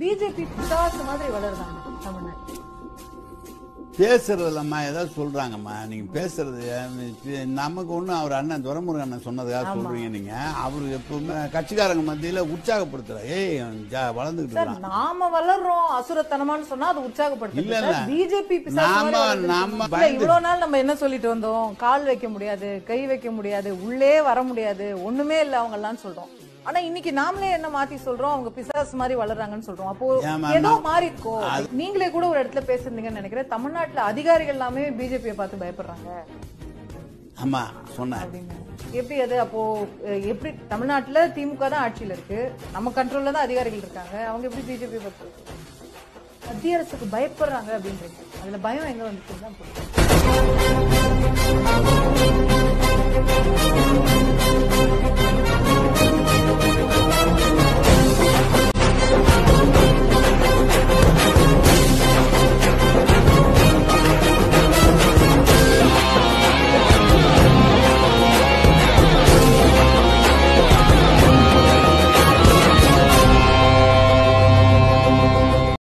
BJP பிசாசு மாதிரி வளருதாங்க தமிழ்நாட்டில் பேசுறதுலம்மா ஏதாவது சொல்றாங்கம்மா. நீங்க பேசுறது நமக்கு ஒண்ணும் அவர் அண்ணன் துரமுருகன் அண்ணன் சொன்னதுக்காக சொல்றீங்க நீங்க. அவரு எப்பவுமே கட்சிக்காரங்க மத்தியில உற்சாகப்படுத்துற ஏய் வளர்ந்துகிட்டு நாம வளர்றோம் அசுரத்தனமான்னு சொன்னா அது இல்ல, உற்சாகப்படுத்துது இல்ல. பிஜேபி நாம- நாம பயந்து- இவ்வளவு நாள் நம்ம என்ன சொல்லிட்டு வந்தோம்? கால் வைக்க முடியாது கை வைக்க முடியாது உள்ளே வர முடியாது ஒண்ணுமே இல்ல அவங்க எல்லாம் சொல்றோம். ஆனா இன்னைக்கு நாமளே என்ன மாத்தி சொல்றோம்? அவங்க பிசாசு மாதிரி வளர்றாங்கன்னு சொல்றோம். அப்போ ஏதோ மாறி இருக்கோ நீங்களே கூட ஒரு இடத்துல பேசுறீங்கன்னு நினைக்கிறேன். தமிழ்நாட்டுல அதிகாரிகள் எல்லாமே பிஜேபியை பார்த்து பயப்படுறாங்க. ஆமா சொன்னேன். எப்படி அது? அப்போ எப்படி தமிழ்நாட்டுல திமுக தான் ஆட்சியில இருக்கு. நம்ம கண்ட்ரோல்ல தான் அதிகாரிகள் இருக்காங்க. அவங்க எப்படி பிஜேபி பத்தி மத்திய அரசுக்கு பயப்படுறாங்க அப்படின்றது. அதுல பயம் எங்க வந்துச்சுன்னு தான்